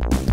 Bye.